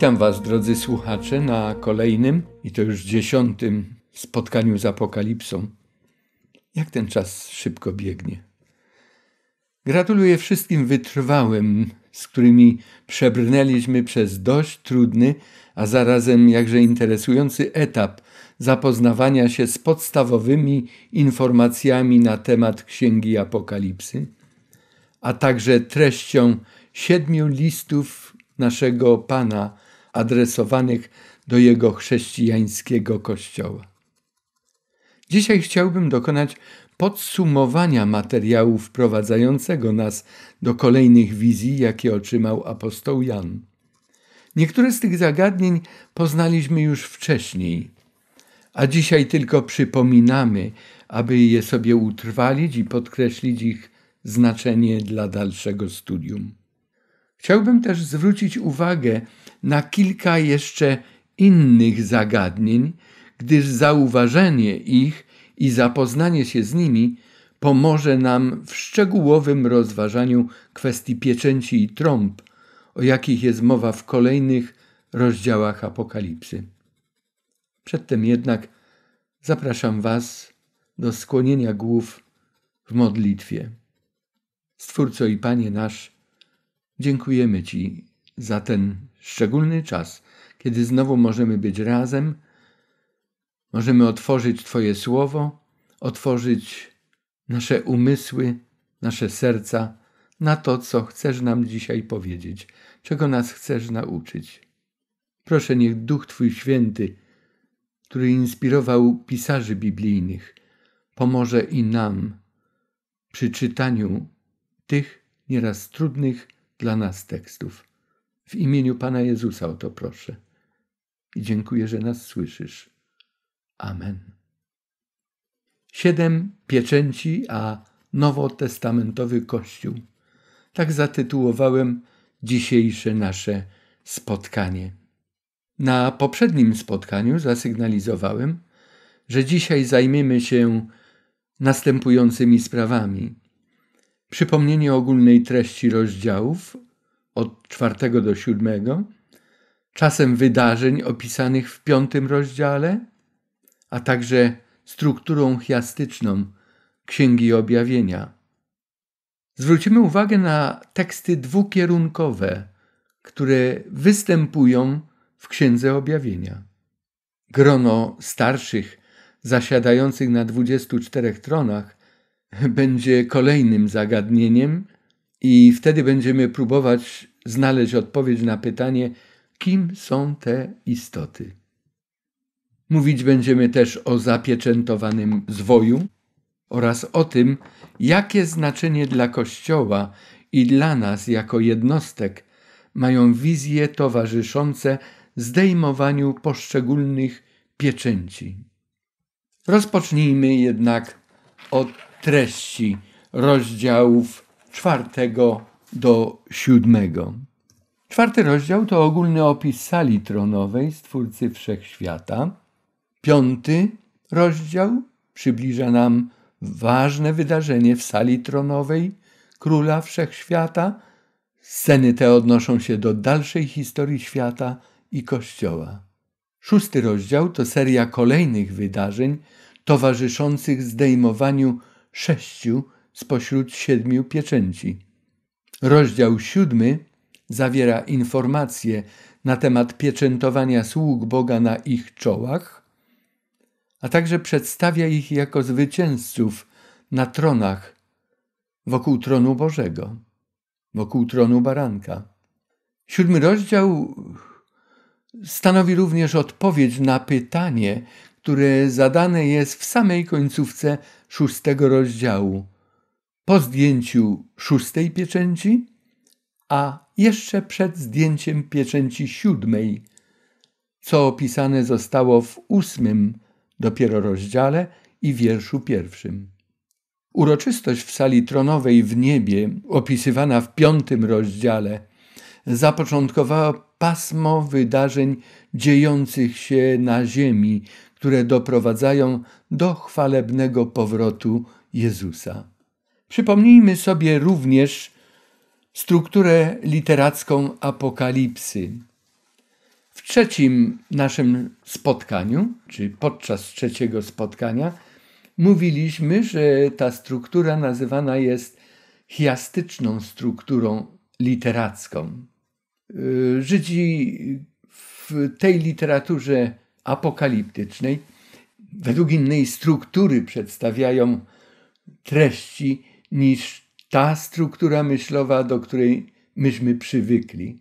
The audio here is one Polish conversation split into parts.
Witam Was, drodzy słuchacze, na kolejnym i to już dziesiątym spotkaniu z Apokalipsą. Jak ten czas szybko biegnie. Gratuluję wszystkim wytrwałym, z którymi przebrnęliśmy przez dość trudny, a zarazem jakże interesujący etap zapoznawania się z podstawowymi informacjami na temat Księgi Apokalipsy, a także treścią siedmiu listów naszego Pana adresowanych do jego chrześcijańskiego kościoła. Dzisiaj chciałbym dokonać podsumowania materiału wprowadzającego nas do kolejnych wizji, jakie otrzymał apostoł Jan. Niektóre z tych zagadnień poznaliśmy już wcześniej, a dzisiaj tylko przypominamy, aby je sobie utrwalić i podkreślić ich znaczenie dla dalszego studium. Chciałbym też zwrócić uwagę na kilka jeszcze innych zagadnień, gdyż zauważenie ich i zapoznanie się z nimi pomoże nam w szczegółowym rozważaniu kwestii pieczęci i trąb, o jakich jest mowa w kolejnych rozdziałach Apokalipsy. Przedtem jednak zapraszam Was do skłonienia głów w modlitwie. Stwórco i Panie nasz, dziękujemy Ci za ten szczególny czas, kiedy znowu możemy być razem, możemy otworzyć Twoje słowo, otworzyć nasze umysły, nasze serca na to, co chcesz nam dzisiaj powiedzieć, czego nas chcesz nauczyć. Proszę, niech Duch Twój Święty, który inspirował pisarzy biblijnych, pomoże i nam przy czytaniu tych nieraz trudnych dla nas tekstów. W imieniu Pana Jezusa o to proszę. I dziękuję, że nas słyszysz. Amen. Siedem pieczęci, a nowotestamentowy Kościół. Tak zatytułowałem dzisiejsze nasze spotkanie. Na poprzednim spotkaniu zasygnalizowałem, że dzisiaj zajmiemy się następującymi sprawami. Przypomnienie ogólnej treści rozdziałów od czwartego do siódmego, czasem wydarzeń opisanych w piątym rozdziale, a także strukturą chiastyczną Księgi Objawienia. Zwrócimy uwagę na teksty dwukierunkowe, które występują w Księdze Objawienia. Grono starszych zasiadających na 24 tronach będzie kolejnym zagadnieniem, i wtedy będziemy próbować znaleźć odpowiedź na pytanie, kim są te istoty. Mówić będziemy też o zapieczętowanym zwoju oraz o tym, jakie znaczenie dla Kościoła i dla nas jako jednostek mają wizje towarzyszące zdejmowaniu poszczególnych pieczęci. Rozpocznijmy jednak od treści rozdziałów czwartego do siódmego. Czwarty rozdział to ogólny opis sali tronowej Stwórcy Wszechświata. Piąty rozdział przybliża nam ważne wydarzenie w sali tronowej Króla Wszechświata. Sceny te odnoszą się do dalszej historii świata i Kościoła. Szósty rozdział to seria kolejnych wydarzeń towarzyszących zdejmowaniu sześciu spośród siedmiu pieczęci. Rozdział siódmy zawiera informacje na temat pieczętowania sług Boga na ich czołach, a także przedstawia ich jako zwycięzców na tronach wokół tronu Bożego, wokół tronu Baranka. Siódmy rozdział stanowi również odpowiedź na pytanie, które zadane jest w samej końcówce szóstego rozdziału po zdjęciu szóstej pieczęci, a jeszcze przed zdjęciem pieczęci siódmej, co opisane zostało w ósmym dopiero rozdziale i wierszu pierwszym. Uroczystość w sali tronowej w niebie, opisywana w piątym rozdziale, zapoczątkowała pasmo wydarzeń dziejących się na ziemi, które doprowadzają do chwalebnego powrotu Jezusa. Przypomnijmy sobie również strukturę literacką Apokalipsy. W trzecim naszym spotkaniu, czy podczas trzeciego spotkania, mówiliśmy, że ta struktura nazywana jest chiastyczną strukturą literacką. Y, Żydzi w tej literaturze apokaliptycznej według innej struktury przedstawiają treści niż ta struktura myślowa, do której myśmy przywykli.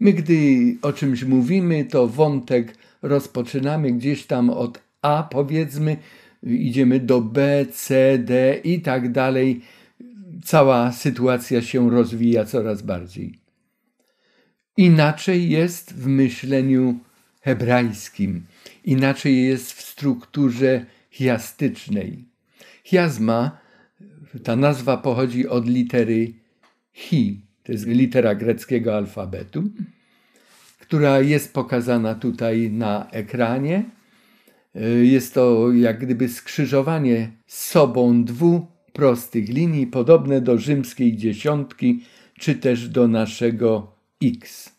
My, gdy o czymś mówimy, to wątek rozpoczynamy gdzieś tam od A, powiedzmy, idziemy do B, C, D i tak dalej. Cała sytuacja się rozwija coraz bardziej. Inaczej jest w myśleniu hebrajskim, inaczej jest w strukturze chiastycznej. Chiazma, ta nazwa pochodzi od litery chi, to jest litera greckiego alfabetu, która jest pokazana tutaj na ekranie. Jest to jak gdyby skrzyżowanie z sobą dwóch prostych linii, podobne do rzymskiej dziesiątki, czy też do naszego X.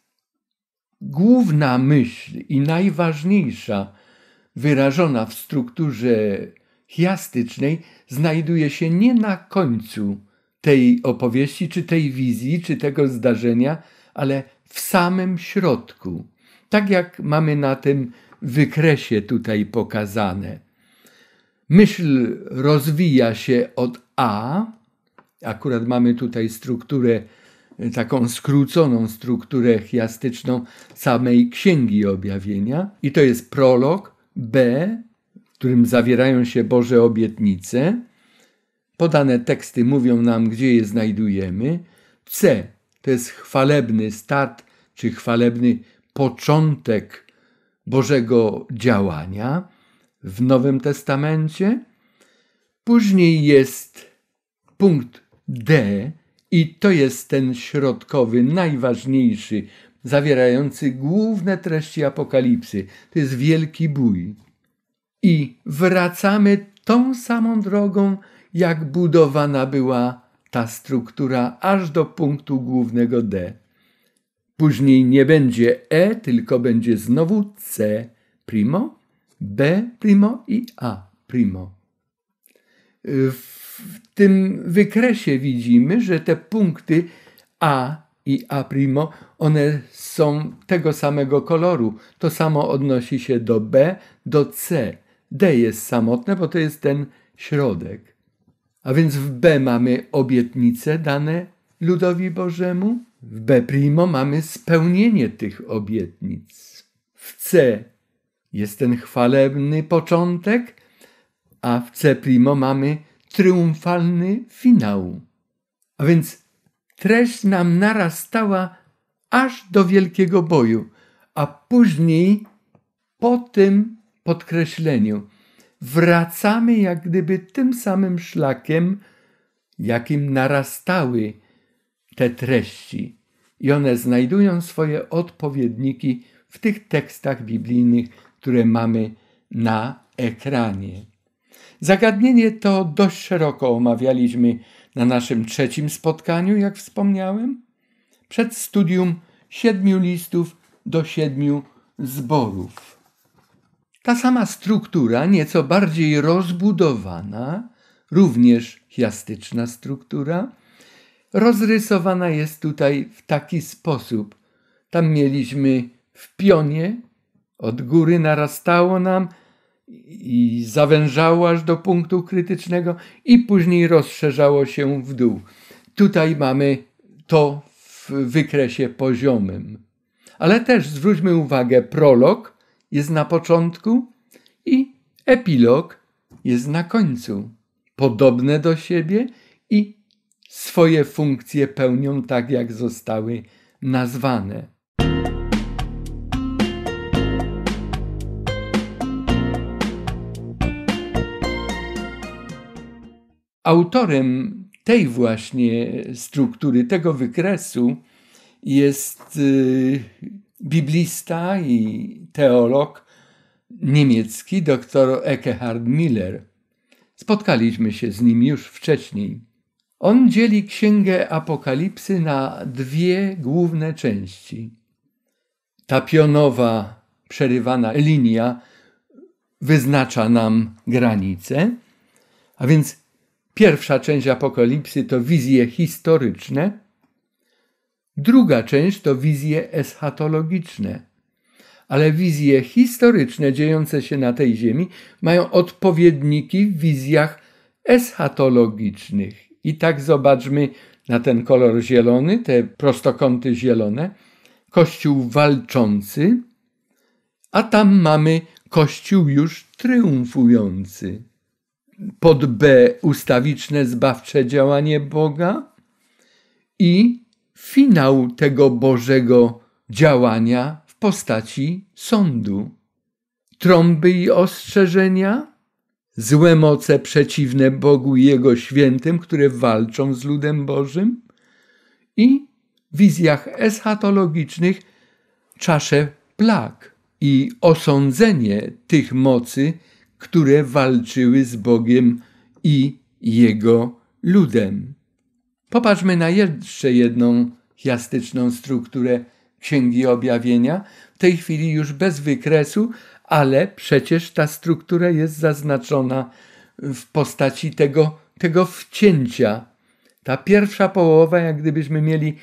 Główna myśl i najważniejsza, wyrażona w strukturze chiastycznej, znajduje się nie na końcu tej opowieści, czy tej wizji, czy tego zdarzenia, ale w samym środku. Tak jak mamy na tym wykresie tutaj pokazane. Myśl rozwija się od A, akurat mamy tutaj strukturę, taką skróconą strukturę chiastyczną samej Księgi Objawienia, i to jest prolog, B, którym zawierają się Boże obietnice, Podane teksty mówią nam, gdzie je znajdujemy. C to jest chwalebny start, czy chwalebny początek Bożego działania w Nowym Testamencie. Później jest punkt D, i to jest ten środkowy, najważniejszy, zawierający główne treści Apokalipsy. To jest wielki bój. I wracamy tą samą drogą, jak budowana była ta struktura aż do punktu głównego D. Później nie będzie E, tylko będzie znowu C primo, B primo i A primo. W tym wykresie widzimy, że te punkty A i A primo, one są tego samego koloru. To samo odnosi się do B, do C. D jest samotne, bo to jest ten środek. A więc w B mamy obietnice dane ludowi Bożemu, w B primo mamy spełnienie tych obietnic. W C jest ten chwalebny początek, a w C primo mamy triumfalny finał. A więc treść nam narastała aż do wielkiego boju, a później po tym podkreśleniu wracamy jak gdyby tym samym szlakiem, jakim narastały te treści. I one znajdują swoje odpowiedniki w tych tekstach biblijnych, które mamy na ekranie. Zagadnienie to dość szeroko omawialiśmy na naszym trzecim spotkaniu, jak wspomniałem, przed studium siedmiu listów do siedmiu zborów. Ta sama struktura, nieco bardziej rozbudowana, również chiastyczna struktura, rozrysowana jest tutaj w taki sposób. Tam mieliśmy w pionie, od góry narastało nam i zawężało aż do punktu krytycznego i później rozszerzało się w dół. Tutaj mamy to w wykresie poziomym. Ale też zwróćmy uwagę, prolog jest na początku i epilog jest na końcu. Podobne do siebie i swoje funkcje pełnią tak, jak zostały nazwane. Autorem tej właśnie struktury, tego wykresu jest y, biblista i teolog niemiecki dr Ekkehard Miller. Spotkaliśmy się z nim już wcześniej. On dzieli księgę Apokalipsy na dwie główne części. Ta pionowa, przerywana linia wyznacza nam granice, a więc pierwsza część Apokalipsy to wizje historyczne, druga część to wizje eschatologiczne. Ale wizje historyczne dziejące się na tej ziemi mają odpowiedniki w wizjach eschatologicznych. I tak zobaczmy na ten kolor zielony, te prostokąty zielone, kościół walczący, a tam mamy kościół już triumfujący. Pod B ustawiczne zbawcze działanie Boga i finał tego Bożego działania w postaci sądu. Trąby i ostrzeżenia, złe moce przeciwne Bogu i Jego świętym, które walczą z ludem Bożym i wizjach eschatologicznych czasze plag i osądzenie tych mocy, które walczyły z Bogiem i Jego ludem. Popatrzmy na jeszcze jedną chiastyczną strukturę Księgi Objawienia, w tej chwili już bez wykresu, ale przecież ta struktura jest zaznaczona w postaci tego, tego wcięcia. Ta pierwsza połowa, jak gdybyśmy mieli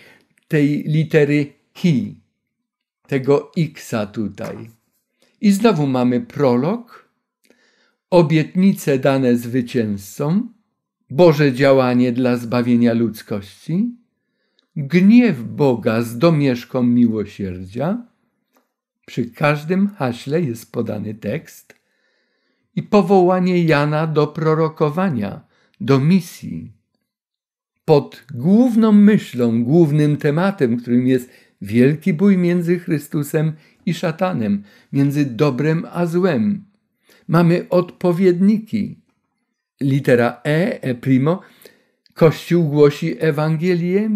tej litery hi, tego xa tutaj. I znowu mamy prolog, obietnice dane zwycięzcom, Boże działanie dla zbawienia ludzkości, gniew Boga z domieszką miłosierdzia, przy każdym haśle jest podany tekst i powołanie Jana do prorokowania, do misji. Pod główną myślą, głównym tematem, którym jest wielki bój między Chrystusem i szatanem, między dobrem a złem, mamy odpowiedniki. Litera E, E primo, Kościół głosi Ewangelię,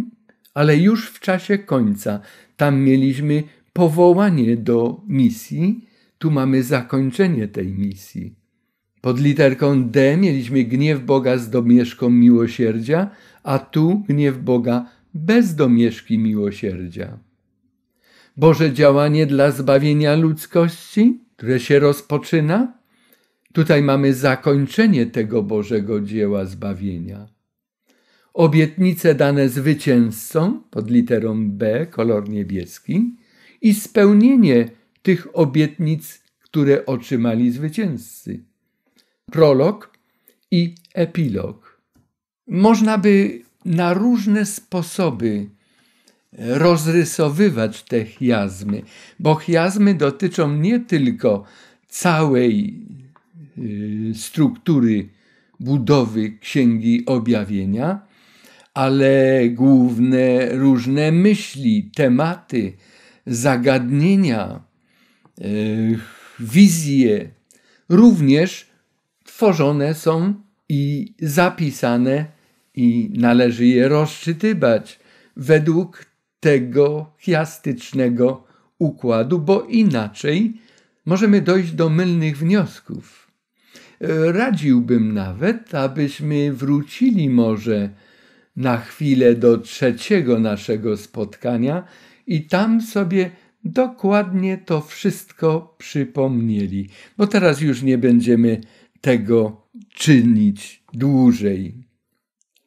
ale już w czasie końca. Tam mieliśmy powołanie do misji, tu mamy zakończenie tej misji. Pod literką D mieliśmy gniew Boga z domieszką miłosierdzia, a tu gniew Boga bez domieszki miłosierdzia. Boże działanie dla zbawienia ludzkości, które się rozpoczyna. Tutaj mamy zakończenie tego Bożego dzieła zbawienia. Obietnice dane zwycięzcom pod literą B, kolor niebieski, i spełnienie tych obietnic, które otrzymali zwycięzcy. Prolog i epilog. Można by na różne sposoby rozrysowywać te chiazmy, bo chiazmy dotyczą nie tylko całej struktury budowy Księgi Objawienia, ale główne różne myśli, tematy, zagadnienia, e, wizje również tworzone są i zapisane i należy je rozczytywać według tego chiastycznego układu, bo inaczej możemy dojść do mylnych wniosków. Radziłbym nawet, abyśmy wrócili może na chwilę do trzeciego naszego spotkania i tam sobie dokładnie to wszystko przypomnieli, bo teraz już nie będziemy tego czynić dłużej.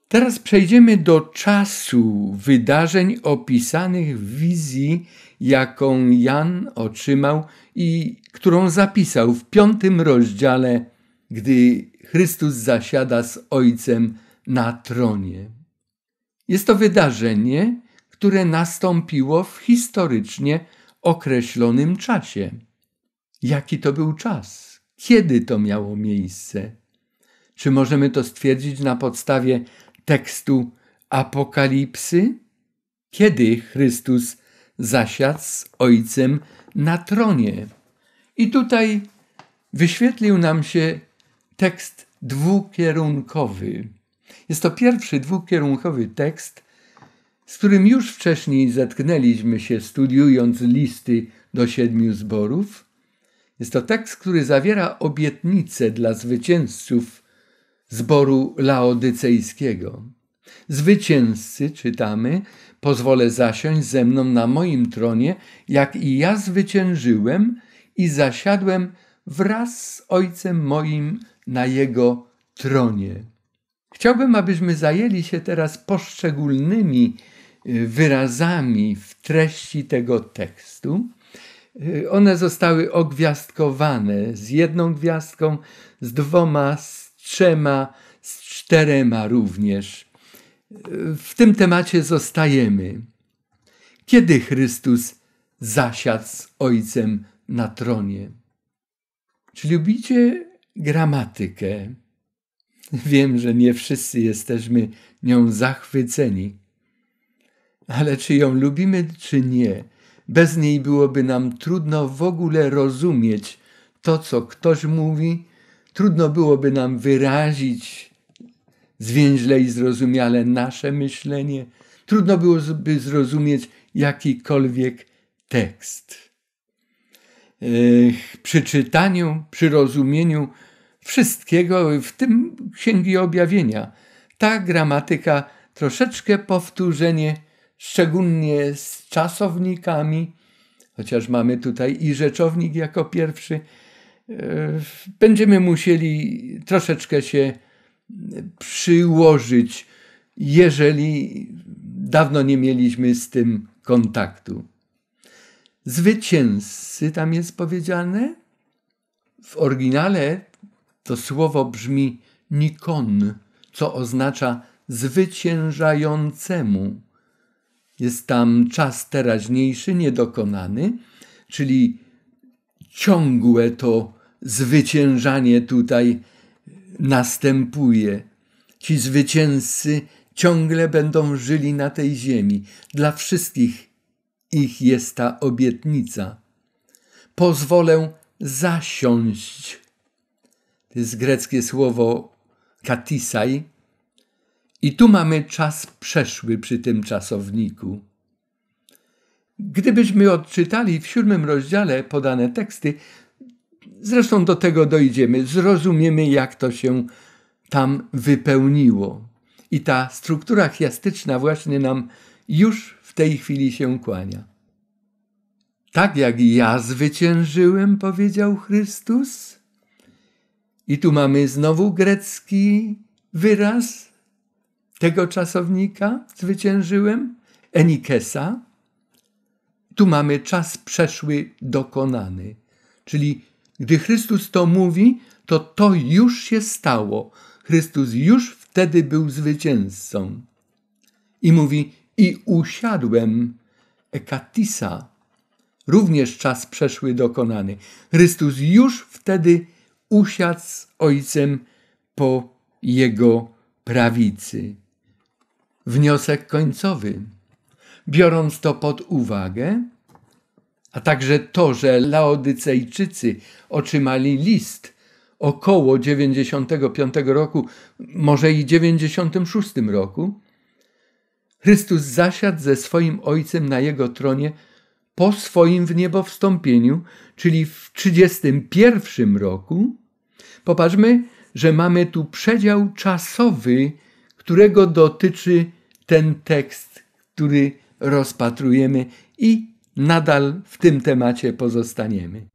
Teraz przejdziemy do czasu wydarzeń opisanych w wizji, jaką Jan otrzymał i którą zapisał w piątym rozdziale, gdy Chrystus zasiada z Ojcem na tronie. Jest to wydarzenie, które nastąpiło w historycznie określonym czasie. Jaki to był czas? Kiedy to miało miejsce? Czy możemy to stwierdzić na podstawie tekstu Apokalipsy? Kiedy Chrystus zasiadł z Ojcem na tronie? I tutaj wyświetlił nam się tekst dwukierunkowy. Jest to pierwszy dwukierunkowy tekst, z którym już wcześniej zetknęliśmy się studiując listy do siedmiu zborów. Jest to tekst, który zawiera obietnice dla zwycięzców zboru laodycejskiego. Zwycięzcy, czytamy, pozwolę zasiąść ze mną na moim tronie, jak i ja zwyciężyłem i zasiadłem wraz z Ojcem moim na Jego tronie. Chciałbym, abyśmy zajęli się teraz poszczególnymi y, wyrazami w treści tego tekstu. Y, one zostały ogwiazdkowane z jedną gwiazdką, z dwoma, z trzema, z czterema również. Y, w tym temacie zostajemy. Kiedy Chrystus zasiadł z Ojcem na tronie? Czy lubicie gramatykę? Wiem, że nie wszyscy jesteśmy nią zachwyceni, ale czy ją lubimy, czy nie, bez niej byłoby nam trudno w ogóle rozumieć to, co ktoś mówi, trudno byłoby nam wyrazić zwięźle i zrozumiale nasze myślenie, trudno byłoby zrozumieć jakikolwiek tekst. Przy czytaniu, przy rozumieniu wszystkiego, w tym Księgi Objawienia. Ta gramatyka troszeczkę powtórzenie, szczególnie z czasownikami, chociaż mamy tutaj i rzeczownik jako pierwszy, e, będziemy musieli troszeczkę się przyłożyć, jeżeli dawno nie mieliśmy z tym kontaktu. Zwycięzcy tam jest powiedziane. W oryginale to słowo brzmi nikon, co oznacza zwyciężającemu. Jest tam czas teraźniejszy, niedokonany, czyli ciągłe to zwyciężanie tutaj następuje. Ci zwycięzcy ciągle będą żyli na tej ziemi. Dla wszystkich ich jest ta obietnica. Pozwolę zasiąść to jest greckie słowo katisai. I tu mamy czas przeszły przy tym czasowniku. Gdybyśmy odczytali w siódmym rozdziale podane teksty, zresztą do tego dojdziemy, zrozumiemy, jak to się tam wypełniło. I ta struktura chiastyczna właśnie nam już w tej chwili się kłania. Tak jak ja zwyciężyłem, powiedział Chrystus, i tu mamy znowu grecki wyraz tego czasownika, zwyciężyłem, enikesa. Tu mamy czas przeszły dokonany. Czyli gdy Chrystus to mówi, to to już się stało. Chrystus już wtedy był zwycięzcą. I mówi, i usiadłem, ekatisa, również czas przeszły dokonany. Chrystus już wtedy usiadł z Ojcem po Jego prawicy. Wniosek końcowy. Biorąc to pod uwagę, a także to, że Laodycejczycy otrzymali list około 95 roku, może i 96 roku, Chrystus zasiadł ze swoim Ojcem na Jego tronie po swoim wniebowstąpieniu, czyli w 31 roku, popatrzmy, że mamy tu przedział czasowy, którego dotyczy ten tekst, który rozpatrujemy i nadal w tym temacie pozostaniemy.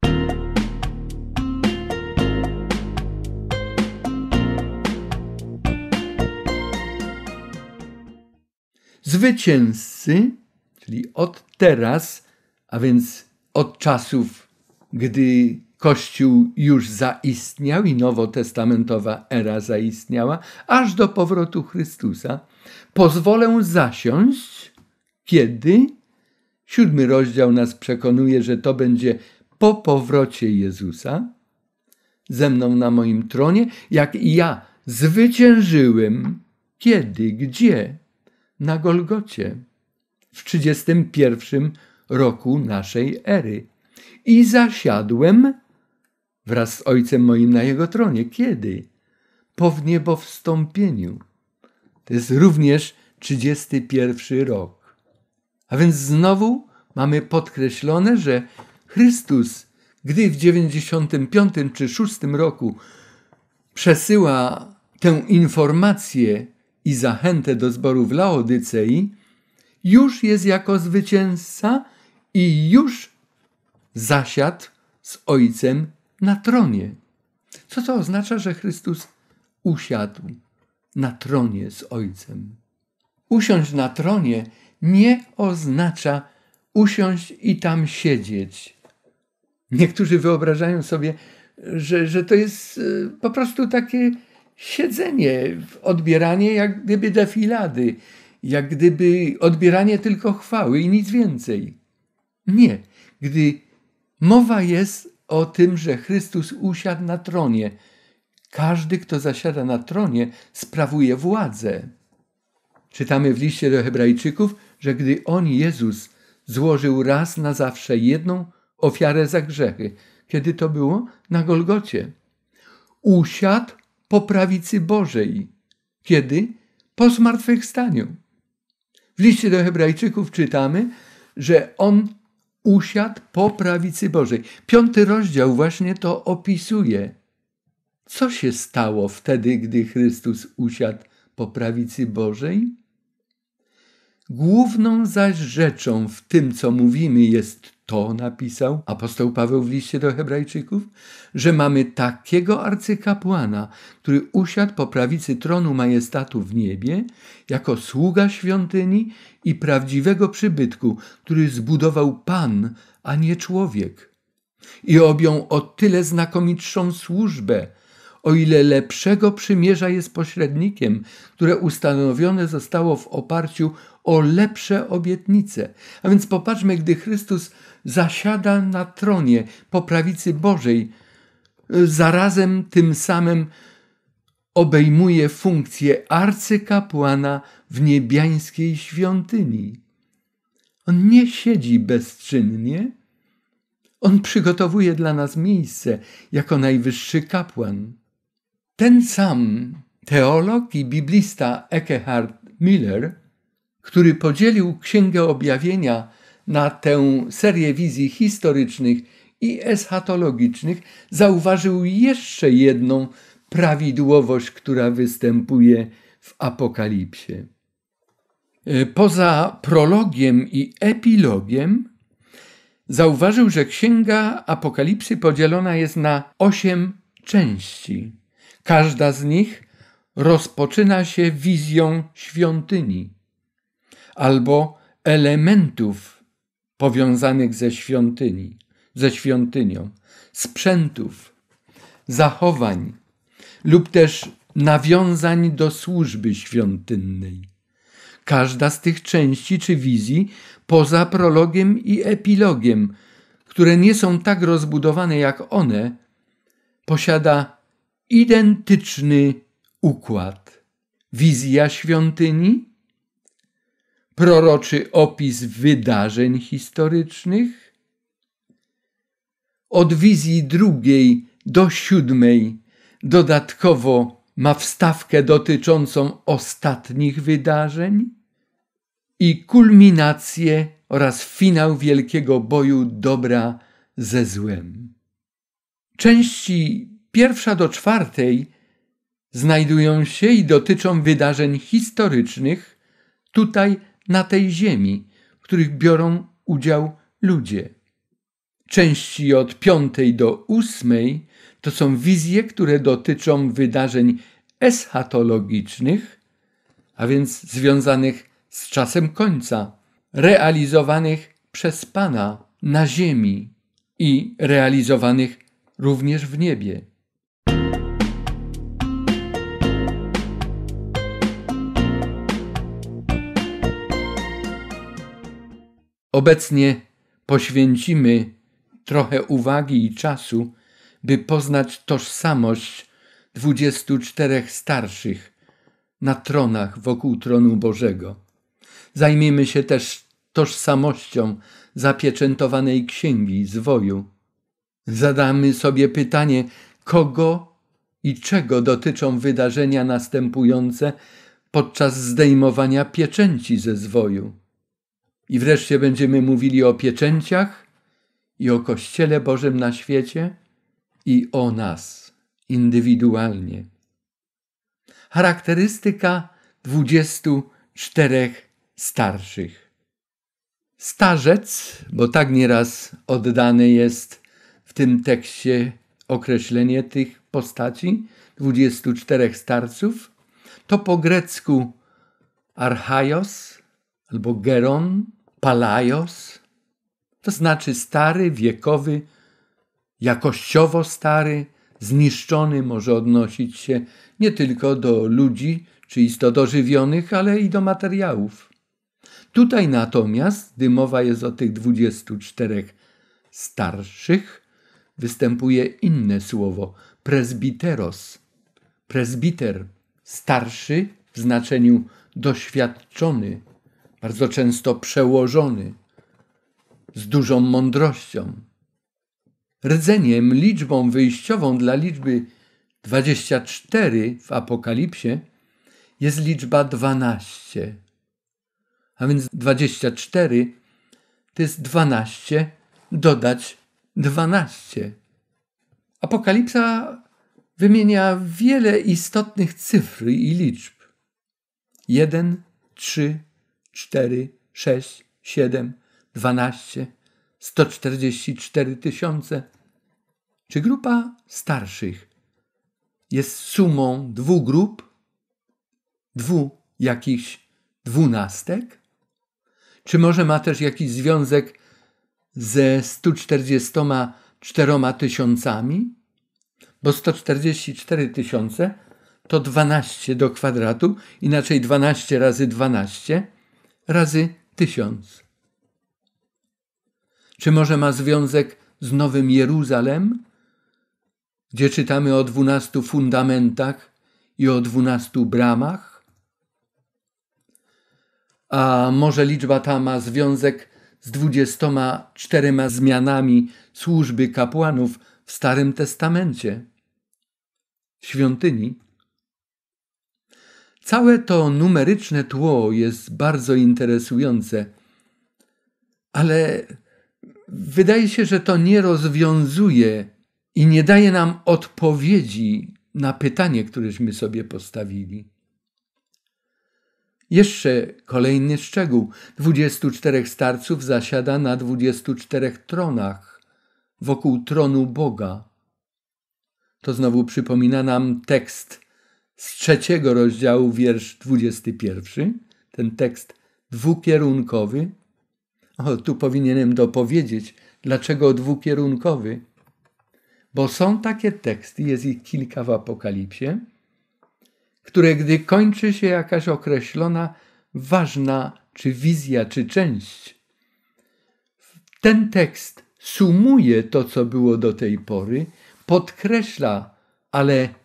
Zwycięzcy, czyli od teraz, a więc od czasów, gdy Kościół już zaistniał i nowotestamentowa era zaistniała, aż do powrotu Chrystusa, pozwolę zasiąść, kiedy siódmy rozdział nas przekonuje, że to będzie po powrocie Jezusa, ze mną na moim tronie, jak i ja zwyciężyłem. Kiedy? Gdzie? Na Golgocie. W 31 roku naszej ery. I zasiadłem wraz z Ojcem moim na Jego tronie. Kiedy? Po wniebowstąpieniu. To jest również 31 rok. A więc znowu mamy podkreślone, że Chrystus, gdy w 95 czy 6 roku przesyła tę informację i zachętę do zboru w Laodycei, już jest jako zwycięzca i już zasiadł z Ojcem na tronie. Co to oznacza, że Chrystus usiadł na tronie z Ojcem? Usiąść na tronie nie oznacza usiąść i tam siedzieć. Niektórzy wyobrażają sobie, że, że to jest e, po prostu takie siedzenie, odbieranie jak gdyby defilady, jak gdyby odbieranie tylko chwały i nic więcej. Nie, gdy mowa jest o tym, że Chrystus usiadł na tronie, każdy, kto zasiada na tronie, sprawuje władzę. Czytamy w liście do Hebrajczyków, że gdy on, Jezus, złożył raz na zawsze jedną ofiarę za grzechy, kiedy to było? Na Golgocie. Usiadł po prawicy Bożej. Kiedy? Po zmartwychwstaniu. W liście do Hebrajczyków czytamy, że on usiadł po prawicy Bożej. Piąty rozdział właśnie to opisuje. Co się stało wtedy, gdy Chrystus usiadł po prawicy Bożej? Główną zaś rzeczą w tym, co mówimy, jest to, napisał apostoł Paweł w liście do Hebrajczyków, że mamy takiego arcykapłana, który usiadł po prawicy tronu majestatu w niebie, jako sługa świątyni i prawdziwego przybytku, który zbudował Pan, a nie człowiek. I objął o tyle znakomitszą służbę, o ile lepszego przymierza jest pośrednikiem, które ustanowione zostało w oparciu o lepsze obietnice. A więc popatrzmy, gdy Chrystus zasiada na tronie po prawicy Bożej, zarazem tym samym obejmuje funkcję arcykapłana w niebiańskiej świątyni. On nie siedzi bezczynnie, on przygotowuje dla nas miejsce jako najwyższy kapłan. Ten sam teolog i biblista Eckhard Miller, który podzielił Księgę Objawienia na tę serię wizji historycznych i eschatologicznych, zauważył jeszcze jedną prawidłowość, która występuje w Apokalipsie. E, poza prologiem i epilogiem, zauważył, że Księga Apokalipsy podzielona jest na osiem części. Każda z nich rozpoczyna się wizją świątyni albo elementów powiązanych ze świątyni, ze świątynią, sprzętów, zachowań lub też nawiązań do służby świątynnej. Każda z tych części czy wizji, poza prologiem i epilogiem, które nie są tak rozbudowane jak one, posiada identyczny układ. Wizja świątyni, proroczy opis wydarzeń historycznych, od wizji drugiej do siódmej dodatkowo ma wstawkę dotyczącą ostatnich wydarzeń i kulminację oraz finał wielkiego boju dobra ze złem. Części pierwsza do czwartej znajdują się i dotyczą wydarzeń historycznych tutaj na tej ziemi, w których biorą udział ludzie. Części od piątej do ósmej to są wizje, które dotyczą wydarzeń eschatologicznych, a więc związanych z czasem końca, realizowanych przez Pana na ziemi i realizowanych również w niebie. Obecnie poświęcimy trochę uwagi i czasu, by poznać tożsamość dwudziestu czterech starszych na tronach wokół tronu Bożego. Zajmiemy się też tożsamością zapieczętowanej księgi zwoju. Zadamy sobie pytanie, kogo i czego dotyczą wydarzenia następujące podczas zdejmowania pieczęci ze zwoju. I wreszcie będziemy mówili o pieczęciach i o Kościele Bożym na świecie i o nas indywidualnie. Charakterystyka dwudziestu czterech starszych. Starzec, bo tak nieraz oddane jest w tym tekście określenie tych postaci, dwudziestu czterech starców, to po grecku archaios albo geron, palaios, to znaczy stary, wiekowy, jakościowo stary, zniszczony może odnosić się nie tylko do ludzi czy istot ożywionych, ale i do materiałów. Tutaj natomiast, gdy mowa jest o tych dwudziestu czterech starszych, występuje inne słowo presbiteros. Presbiter, starszy w znaczeniu doświadczony, bardzo często przełożony, z dużą mądrością. Rdzeniem, liczbą wyjściową dla liczby 24 w Apokalipsie jest liczba 12. A więc 24 to jest 12 dodać 12. Apokalipsa wymienia wiele istotnych cyfr i liczb. 1, 3, 4, 6, 7, 12, 144 tysiące. Czy grupa starszych jest sumą dwóch grup, dwóch jakichś dwunastek? Czy może ma też jakiś związek ze 144 tysiącami? Bo 144 tysiące to 12 do kwadratu, inaczej 12 razy 12 razy 1000. Czy może ma związek z Nowym Jeruzalem, gdzie czytamy o dwunastu fundamentach i o dwunastu bramach? A może liczba ta ma związek z dwudziestoma czterema zmianami służby kapłanów w Starym Testamencie, w świątyni? Całe to numeryczne tło jest bardzo interesujące, ale wydaje się, że to nie rozwiązuje i nie daje nam odpowiedzi na pytanie, któreśmy sobie postawili. Jeszcze kolejny szczegół. 24 starców zasiada na 24 tronach wokół tronu Boga. To znowu przypomina nam tekst z trzeciego rozdziału, wiersz 21, ten tekst dwukierunkowy, o, tu powinienem dopowiedzieć, dlaczego dwukierunkowy. Bo są takie teksty, jest ich kilka w Apokalipsie, które gdy kończy się jakaś określona, ważna czy wizja, czy część, ten tekst sumuje to, co było do tej pory, podkreśla, ale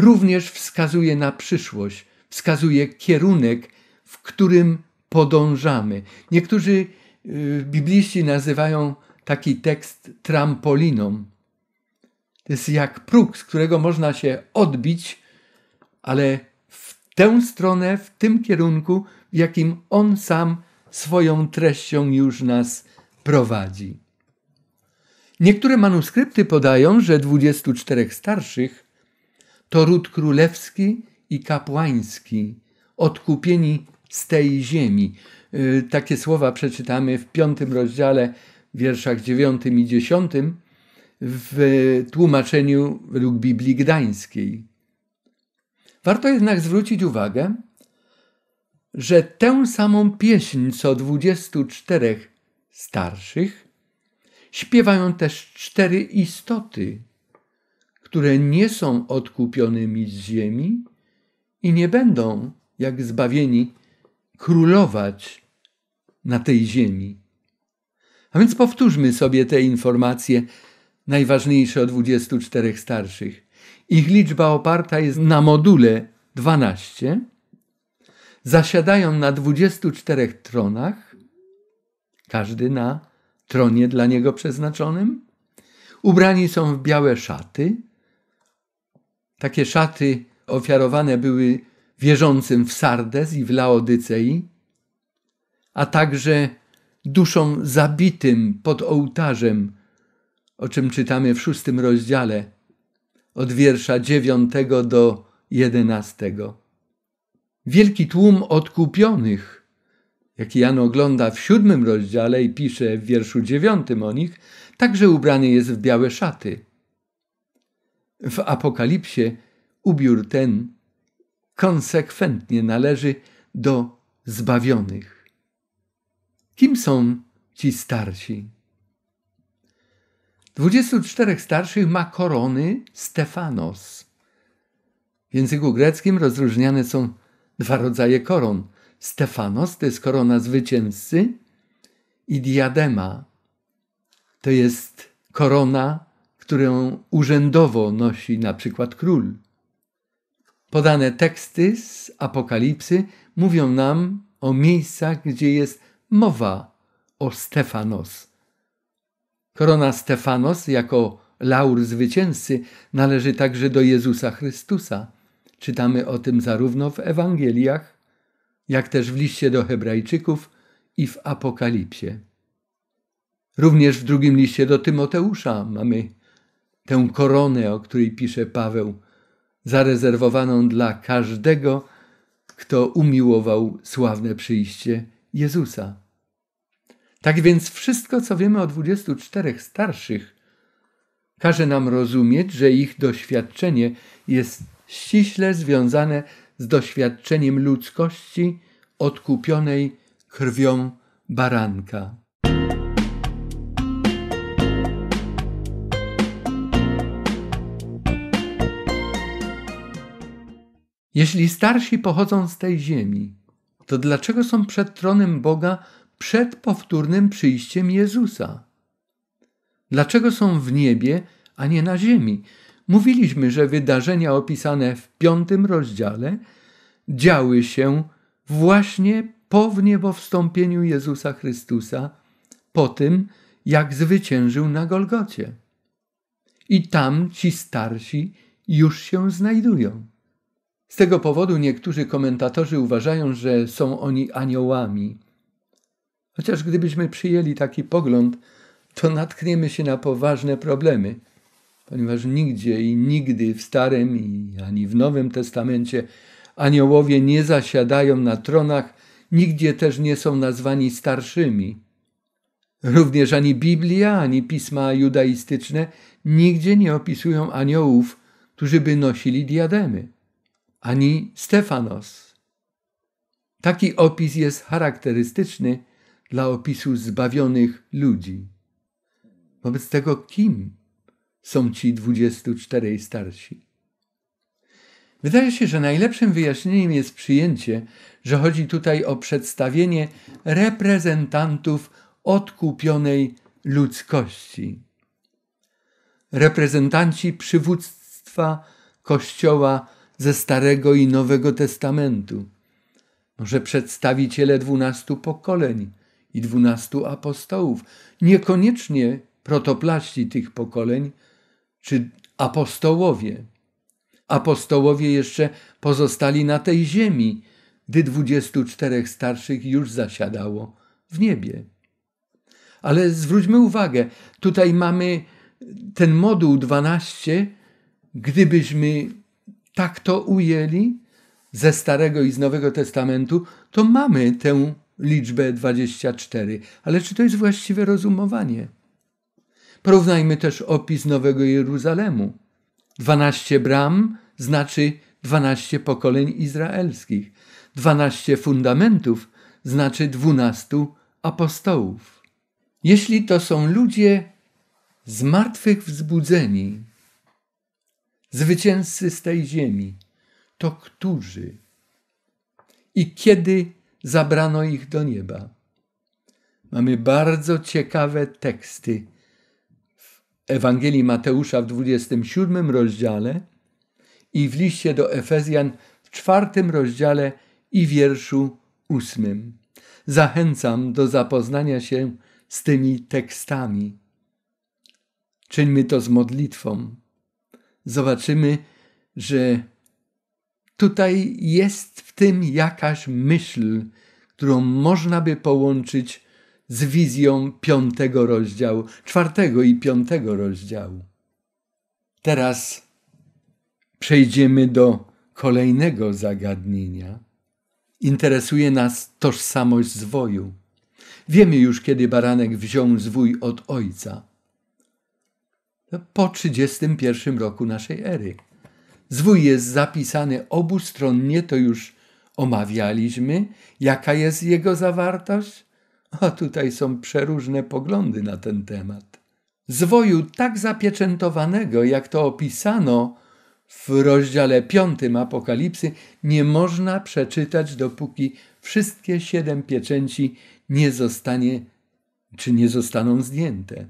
również wskazuje na przyszłość, wskazuje kierunek, w którym podążamy. Niektórzy Y, bibliści nazywają taki tekst trampoliną. To jest jak próg, z którego można się odbić, ale w tę stronę, w tym kierunku, w jakim on sam swoją treścią już nas prowadzi. Niektóre manuskrypty podają, że 24 starszych to ród królewski i kapłański, odkupieni z tej ziemi. Y, takie słowa przeczytamy w piątym rozdziale, wierszach dziewiątym i dziesiątym w tłumaczeniu według Biblii Gdańskiej. Warto jednak zwrócić uwagę, że tę samą pieśń co 24 starszych śpiewają też cztery istoty, które nie są odkupionymi z ziemi i nie będą, jak zbawieni, królować na tej ziemi. A więc powtórzmy sobie te informacje najważniejsze o 24 starszych. Ich liczba oparta jest na module 12. Zasiadają na 24 tronach, każdy na tronie dla niego przeznaczonym. Ubrani są w białe szaty. Takie szaty ofiarowane były wierzącym w Sardes i w Laodycei, a także duszom zabitym pod ołtarzem, o czym czytamy w szóstym rozdziale, od wiersza dziewiątego do jedenastego. wielki tłum odkupionych, jaki Jan ogląda w siódmym rozdziale i pisze w wierszu dziewiątym o nich, także ubrany jest w białe szaty. W Apokalipsie ubiór ten konsekwentnie należy do zbawionych. Kim są ci starsi? Dwudziestu czterech starszych ma korony Stefanos. W języku greckim rozróżniane są dwa rodzaje koron. Stefanos to jest korona zwycięzcy i diadema to jest korona, którą urzędowo nosi na przykład król. Podane teksty z Apokalipsy mówią nam o miejscach, gdzie jest mowa o Stefanos. Korona Stefanos jako laur zwycięzcy należy także do Jezusa Chrystusa. Czytamy o tym zarówno w Ewangeliach, jak też w liście do Hebrajczyków i w Apokalipsie. Również w drugim liście do Tymoteusza mamy tę koronę, o której pisze Paweł, zarezerwowaną dla każdego, kto umiłował sławne przyjście Jezusa. Tak więc wszystko, co wiemy o 24 starszych, każe nam rozumieć, że ich doświadczenie jest ściśle związane z doświadczeniem ludzkości odkupionej krwią baranka. Jeśli starsi pochodzą z tej ziemi, to dlaczego są przed tronem Boga przed powtórnym przyjściem Jezusa? Dlaczego są w niebie, a nie na ziemi? Mówiliśmy, że wydarzenia opisane w piątym rozdziale działy się właśnie po wniebowstąpieniu Jezusa Chrystusa, po tym, jak zwyciężył na Golgocie. I tam ci starsi już się znajdują. Z tego powodu niektórzy komentatorzy uważają, że są oni aniołami. Chociaż gdybyśmy przyjęli taki pogląd, to natkniemy się na poważne problemy, ponieważ nigdzie i nigdy w Starym i ani w Nowym Testamencie aniołowie nie zasiadają na tronach, nigdzie też nie są nazwani starszymi. Również ani Biblia, ani pisma judaistyczne nigdzie nie opisują aniołów, którzy by nosili diademy ani Stefanos. Taki opis jest charakterystyczny dla opisu zbawionych ludzi. Wobec tego, kim są ci 24 starsi? Wydaje się, że najlepszym wyjaśnieniem jest przyjęcie, że chodzi tutaj o przedstawienie reprezentantów odkupionej ludzkości. Reprezentanci przywództwa Kościoła ze Starego i Nowego Testamentu. Może przedstawiciele dwunastu pokoleń i dwunastu apostołów, niekoniecznie protoplaści tych pokoleń, czy apostołowie. Apostołowie jeszcze pozostali na tej ziemi, gdy dwudziestu czterech starszych już zasiadało w niebie. Ale zwróćmy uwagę, tutaj mamy ten moduł 12, gdybyśmy tak to ujęli ze Starego i z Nowego Testamentu, to mamy tę liczbę 24. Ale czy to jest właściwe rozumowanie? Porównajmy też opis Nowego Jeruzalemu. 12 bram znaczy 12 pokoleń izraelskich. 12 fundamentów znaczy 12 apostołów. Jeśli to są ludzie z martwych wzbudzeni, zwycięzcy z tej ziemi, to którzy i kiedy zabrano ich do nieba. Mamy bardzo ciekawe teksty w Ewangelii Mateusza w 27 rozdziale i w liście do Efezjan w czwartym rozdziale i wierszu ósmym. Zachęcam do zapoznania się z tymi tekstami. Czyńmy to z modlitwą zobaczymy, że tutaj jest w tym jakaś myśl, którą można by połączyć z wizją piątego rozdziału, czwartego i piątego rozdziału. Teraz przejdziemy do kolejnego zagadnienia. Interesuje nas tożsamość zwoju. Wiemy już, kiedy baranek wziął zwój od ojca. Po 31 roku naszej ery. Zwój jest zapisany obustronnie, to już omawialiśmy. Jaka jest jego zawartość? A tutaj są przeróżne poglądy na ten temat. Zwoju tak zapieczętowanego, jak to opisano w rozdziale piątym Apokalipsy, nie można przeczytać, dopóki wszystkie siedem pieczęci nie zostanie czy nie zostaną zdjęte.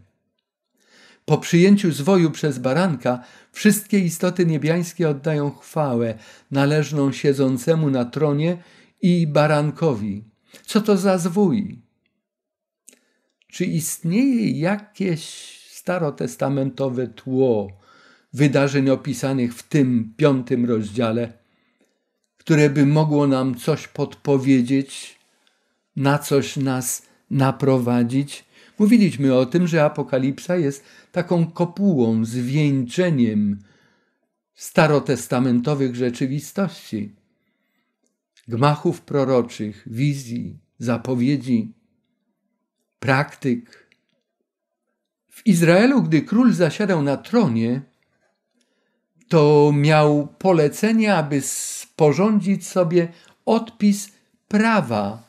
Po przyjęciu zwoju przez baranka wszystkie istoty niebiańskie oddają chwałę należną siedzącemu na tronie i barankowi. Co to za zwój? Czy istnieje jakieś starotestamentowe tło wydarzeń opisanych w tym piątym rozdziale, które by mogło nam coś podpowiedzieć, na coś nas naprowadzić? Mówiliśmy o tym, że Apokalipsa jest taką kopułą, zwieńczeniem starotestamentowych rzeczywistości, gmachów proroczych, wizji, zapowiedzi, praktyk. W Izraelu, gdy król zasiadał na tronie, to miał polecenie, aby sporządzić sobie odpis prawa,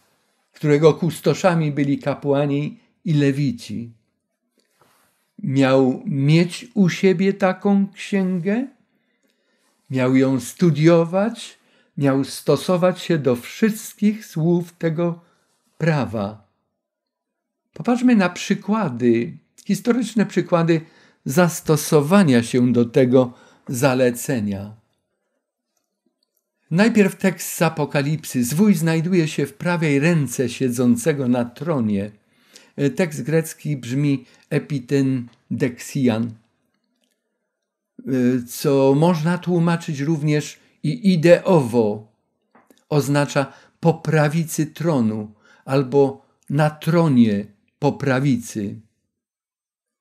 którego kustoszami byli kapłani i lewici. Miał mieć u siebie taką księgę, miał ją studiować, miał stosować się do wszystkich słów tego prawa. Popatrzmy na przykłady, historyczne przykłady zastosowania się do tego zalecenia. Najpierw tekst z Apokalipsy. Zwój znajduje się w prawej ręce siedzącego na tronie. Tekst grecki brzmi epiten dexian, co można tłumaczyć również i ideowo. Oznacza po prawicy tronu albo na tronie po prawicy.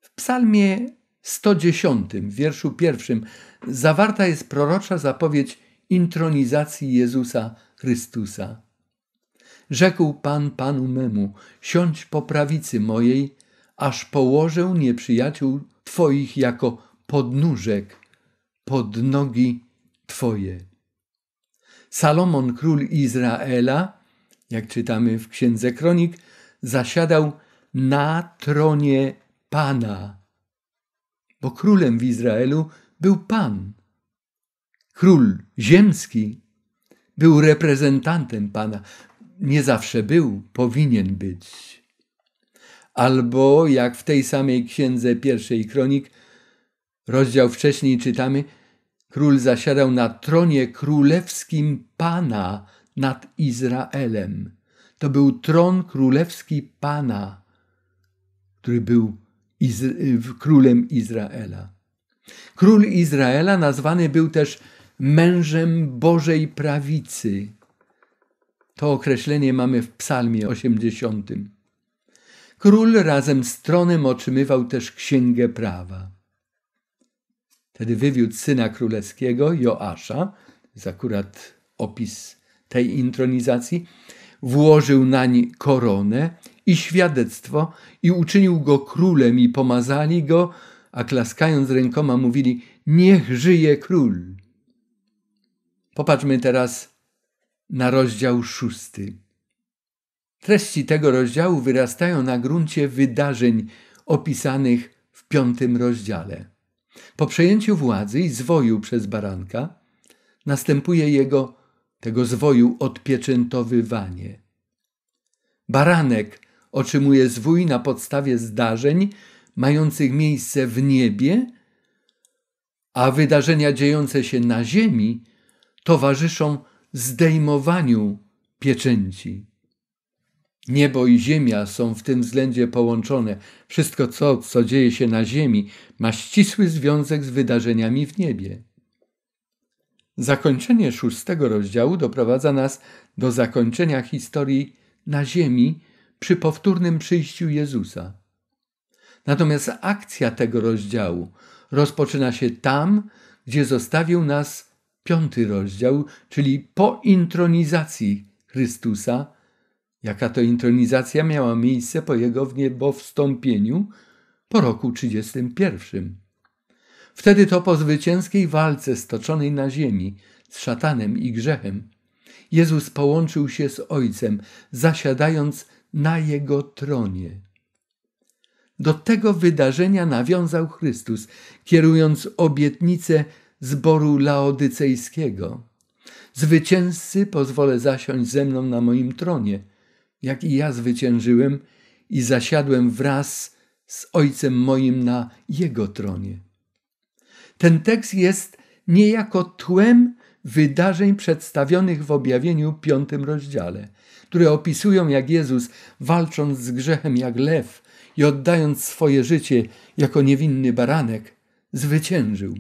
W psalmie 110, w wierszu pierwszym, zawarta jest prorocza zapowiedź intronizacji Jezusa Chrystusa. Rzekł Pan Panu memu, siądź po prawicy mojej, aż położę nieprzyjaciół Twoich jako podnóżek pod nogi Twoje. Salomon, król Izraela, jak czytamy w Księdze Kronik, zasiadał na tronie Pana, bo królem w Izraelu był Pan. Król ziemski był reprezentantem Pana. Nie zawsze był, powinien być. Albo jak w tej samej księdze pierwszej kronik, rozdział wcześniej czytamy, król zasiadał na tronie królewskim Pana nad Izraelem. To był tron królewski Pana, który był Iz- królem Izraela. Król Izraela nazwany był też mężem Bożej prawicy. To określenie mamy w Psalmie 80. Król razem z tronem otrzymywał też księgę prawa. Wtedy wywiódł syna królewskiego, Joasza, jest akurat opis tej intronizacji, włożył nań koronę i świadectwo i uczynił go królem i pomazali go, a klaskając rękoma mówili, niech żyje król. Popatrzmy teraz na rozdział szósty. Treści tego rozdziału wyrastają na gruncie wydarzeń opisanych w piątym rozdziale. Po przejęciu władzy i zwoju przez baranka następuje jego, tego zwoju, odpieczętowywanie. Baranek otrzymuje zwój na podstawie zdarzeń mających miejsce w niebie, a wydarzenia dziejące się na ziemi towarzyszą zdejmowaniu pieczęci. Niebo i ziemia są w tym względzie połączone. Wszystko, co, co dzieje się na ziemi, ma ścisły związek z wydarzeniami w niebie. Zakończenie szóstego rozdziału doprowadza nas do zakończenia historii na ziemi przy powtórnym przyjściu Jezusa. Natomiast akcja tego rozdziału rozpoczyna się tam, gdzie zostawił nas piąty rozdział, czyli po intronizacji Chrystusa, jaka to intronizacja miała miejsce po jego wniebowstąpieniu po roku 31. Wtedy to po zwycięskiej walce stoczonej na ziemi z szatanem i grzechem, Jezus połączył się z Ojcem, zasiadając na Jego tronie. Do tego wydarzenia nawiązał Chrystus, kierując obietnicę zboru laodycejskiego. Zwycięzcy pozwolę zasiąść ze mną na moim tronie, jak i ja zwyciężyłem i zasiadłem wraz z Ojcem moim na Jego tronie. Ten tekst jest niejako tłem wydarzeń przedstawionych w objawieniu piątym rozdziale, które opisują, jak Jezus, walcząc z grzechem jak lew i oddając swoje życie jako niewinny baranek, zwyciężył.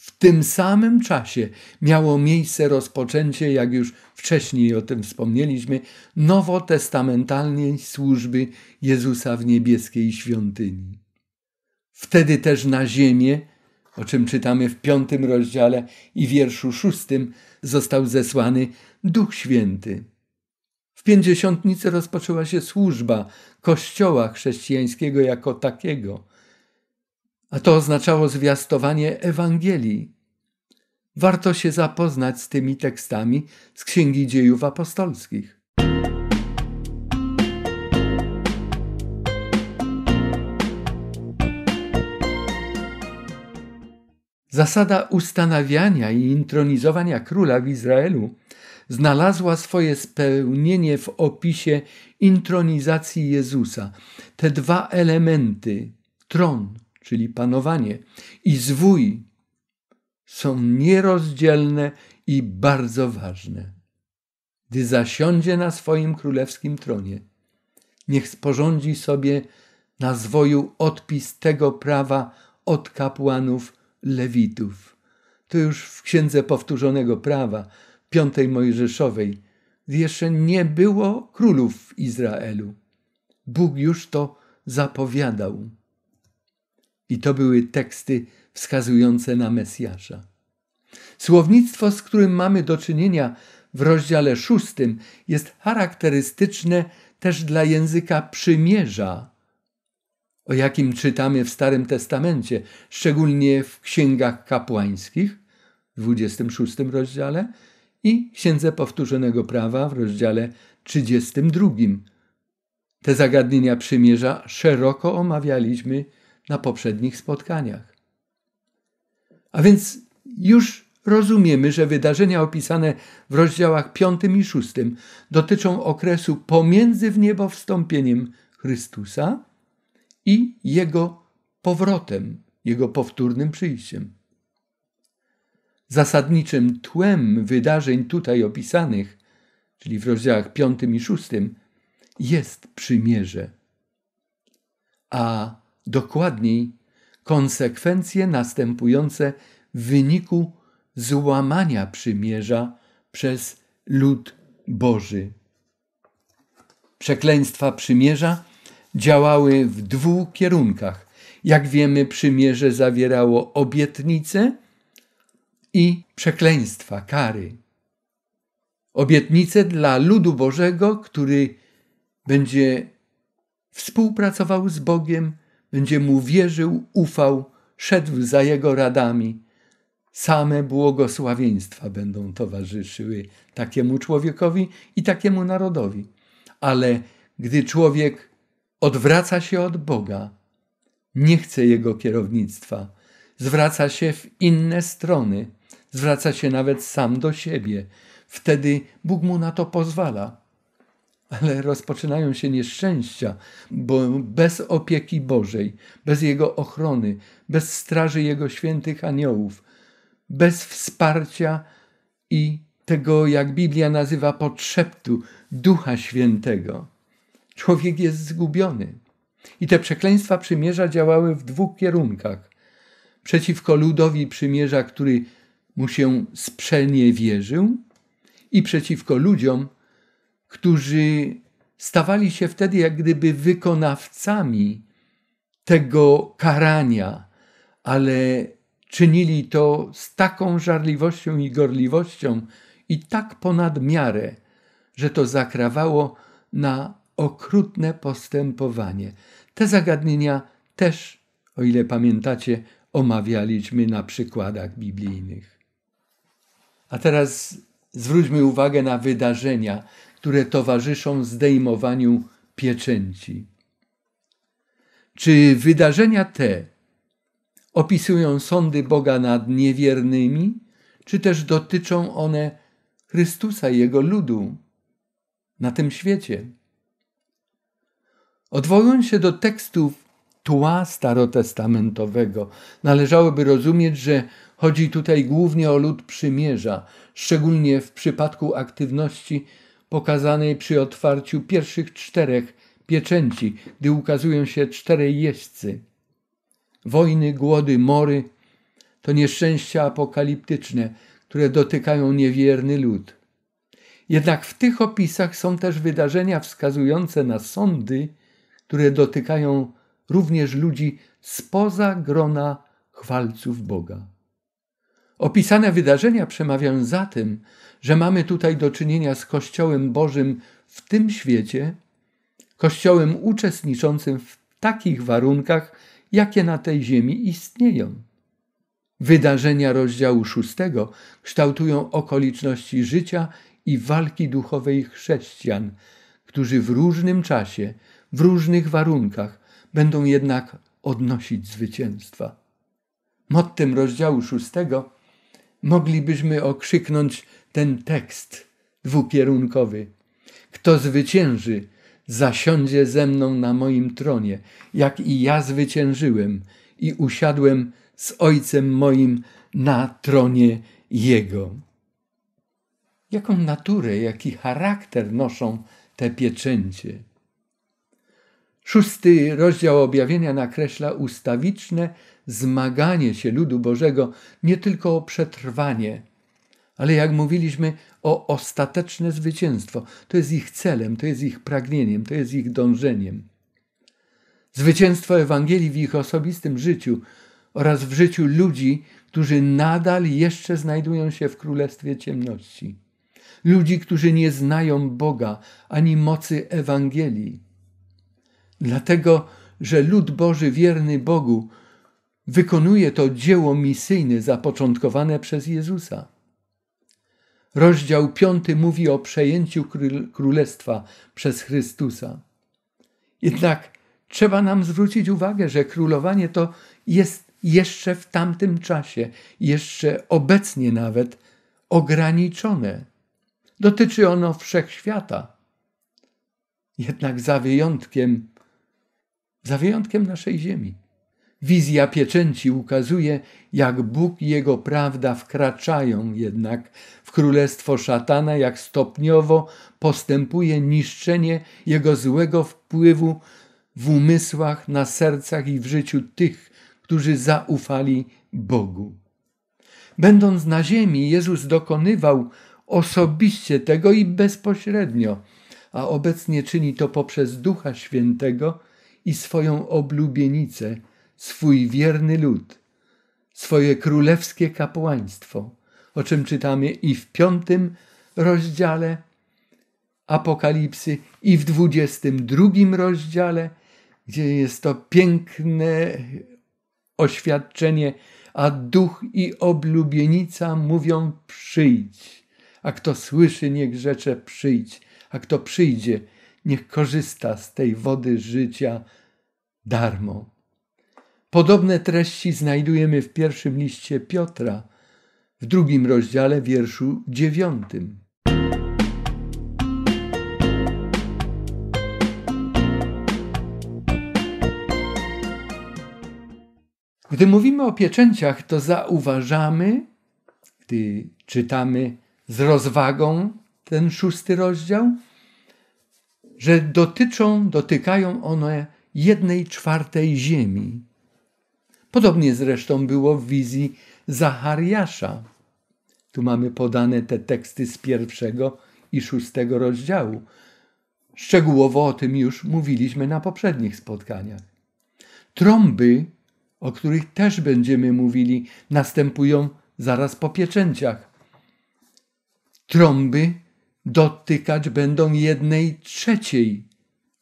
W tym samym czasie miało miejsce rozpoczęcie, jak już wcześniej o tym wspomnieliśmy, nowotestamentalnej służby Jezusa w niebieskiej świątyni. Wtedy też na ziemię o czym czytamy w piątym rozdziale i wierszu szóstym, został zesłany Duch Święty. W pięćdziesiątnicy rozpoczęła się służba Kościoła chrześcijańskiego jako takiego, a to oznaczało zwiastowanie Ewangelii. Warto się zapoznać z tymi tekstami z Księgi Dziejów Apostolskich. Zasada ustanawiania i intronizowania króla w Izraelu znalazła swoje spełnienie w opisie intronizacji Jezusa. Te dwa elementy, tron, czyli panowanie, i zwój, są nierozdzielne i bardzo ważne. Gdy zasiądzie na swoim królewskim tronie, niech sporządzi sobie na zwoju odpis tego prawa od kapłanów Lewitów. To już w Księdze Powtórzonego Prawa, piątej Mojżeszowej, jeszcze nie było królów w Izraelu. Bóg już to zapowiadał. I to były teksty wskazujące na Mesjasza. Słownictwo, z którym mamy do czynienia w rozdziale szóstym, jest charakterystyczne też dla języka przymierza, o jakim czytamy w Starym Testamencie, szczególnie w księgach kapłańskich, w 26 rozdziale i Księdze Powtórzonego Prawa w rozdziale 32. Te zagadnienia przymierza szeroko omawialiśmy na poprzednich spotkaniach. A więc już rozumiemy, że wydarzenia opisane w rozdziałach 5 i 6 dotyczą okresu pomiędzy wniebowstąpieniem Chrystusa i Jego powrotem, Jego powtórnym przyjściem. Zasadniczym tłem wydarzeń tutaj opisanych, czyli w rozdziałach 5 i 6, jest przymierze, a dokładniej konsekwencje następujące w wyniku złamania przymierza przez lud Boży. Przekleństwa przymierza działały w dwóch kierunkach. Jak wiemy, przymierze zawierało obietnice i przekleństwa, kary. Obietnice dla ludu Bożego, który będzie współpracował z Bogiem, będzie mu wierzył, ufał, szedł za jego radami. Same błogosławieństwa będą towarzyszyły takiemu człowiekowi i takiemu narodowi. Ale gdy człowiek odwraca się od Boga, nie chce Jego kierownictwa, zwraca się w inne strony, zwraca się nawet sam do siebie. Wtedy Bóg mu na to pozwala. Ale rozpoczynają się nieszczęścia, bo bez opieki Bożej, bez Jego ochrony, bez straży Jego świętych aniołów, bez wsparcia i tego, jak Biblia nazywa, podszeptu Ducha Świętego Człowiek jest zgubiony. I te przekleństwa przymierza działały w dwóch kierunkach. Przeciwko ludowi przymierza, który mu się sprzeniewierzył, i przeciwko ludziom, którzy stawali się wtedy jak gdyby wykonawcami tego karania, ale czynili to z taką żarliwością i gorliwością i tak ponad miarę, że to zakrawało na okrutne postępowanie. Te zagadnienia też, o ile pamiętacie, omawialiśmy na przykładach biblijnych. A teraz zwróćmy uwagę na wydarzenia, które towarzyszą zdejmowaniu pieczęci. Czy wydarzenia te opisują sądy Boga nad niewiernymi, czy też dotyczą one Chrystusa i Jego ludu na tym świecie? Odwołując się do tekstów tła starotestamentowego, należałoby rozumieć, że chodzi tutaj głównie o lud przymierza, szczególnie w przypadku aktywności pokazanej przy otwarciu pierwszych czterech pieczęci, gdy ukazują się czterej jeźdźcy. Wojny, głody, mory to nieszczęścia apokaliptyczne, które dotykają niewierny lud. Jednak w tych opisach są też wydarzenia wskazujące na sądy, które dotykają również ludzi spoza grona chwalców Boga. Opisane wydarzenia przemawiają za tym, że mamy tutaj do czynienia z Kościołem Bożym w tym świecie, Kościołem uczestniczącym w takich warunkach, jakie na tej ziemi istnieją. Wydarzenia rozdziału szóstego kształtują okoliczności życia i walki duchowej chrześcijan, którzy w różnym czasie, w różnych warunkach będą jednak odnosić zwycięstwa. Mottem rozdziału szóstego moglibyśmy okrzyknąć ten tekst dwukierunkowy. Kto zwycięży, zasiądzie ze mną na moim tronie, jak i ja zwyciężyłem i usiadłem z Ojcem moim na tronie Jego. Jaką naturę, jaki charakter noszą te pieczęcie? Szósty rozdział objawienia nakreśla ustawiczne zmaganie się ludu Bożego nie tylko o przetrwanie, ale jak mówiliśmy, o ostateczne zwycięstwo. To jest ich celem, to jest ich pragnieniem, to jest ich dążeniem. Zwycięstwo Ewangelii w ich osobistym życiu oraz w życiu ludzi, którzy nadal jeszcze znajdują się w królestwie ciemności. Ludzi, którzy nie znają Boga ani mocy Ewangelii. Dlatego, że lud Boży wierny Bogu wykonuje to dzieło misyjne zapoczątkowane przez Jezusa. Rozdział piąty mówi o przejęciu królestwa przez Chrystusa. Jednak trzeba nam zwrócić uwagę, że królowanie to jest jeszcze w tamtym czasie, jeszcze obecnie nawet ograniczone. Dotyczy ono wszechświata. Jednak za wyjątkiem, za wyjątkiem naszej ziemi. Wizja pieczęci ukazuje, jak Bóg i Jego prawda wkraczają jednak w królestwo szatana, jak stopniowo postępuje niszczenie Jego złego wpływu w umysłach, na sercach i w życiu tych, którzy zaufali Bogu. Będąc na ziemi, Jezus dokonywał osobiście tego i bezpośrednio, a obecnie czyni to poprzez Ducha Świętego i swoją oblubienicę, swój wierny lud, swoje królewskie kapłaństwo, o czym czytamy i w piątym rozdziale Apokalipsy, i w dwudziestym drugim rozdziale, gdzie jest to piękne oświadczenie, a duch i oblubienica mówią przyjdź. A kto słyszy, niech rzecze przyjdź, a kto przyjdzie, niech korzysta z tej wody życia darmo. Podobne treści znajdujemy w pierwszym liście Piotra, w drugim rozdziale, wierszu dziewiątym. Gdy mówimy o pieczęciach, to zauważamy, gdy czytamy z rozwagą ten szósty rozdział, że dotyczą, dotykają one jednej czwartej ziemi. Podobnie zresztą było w wizji Zachariasza. Tu mamy podane te teksty z pierwszego i szóstego rozdziału. Szczegółowo o tym już mówiliśmy na poprzednich spotkaniach. Trąby, o których też będziemy mówili, następują zaraz po pieczęciach. Trąby dotykać będą jednej trzeciej